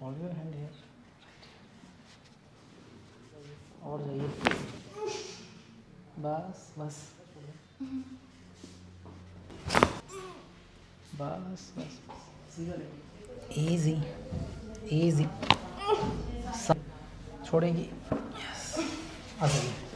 Hold your hand here. और जाइए। बस बस। बस बस इजी इजी छोड़ेगी। यस आ जाइए।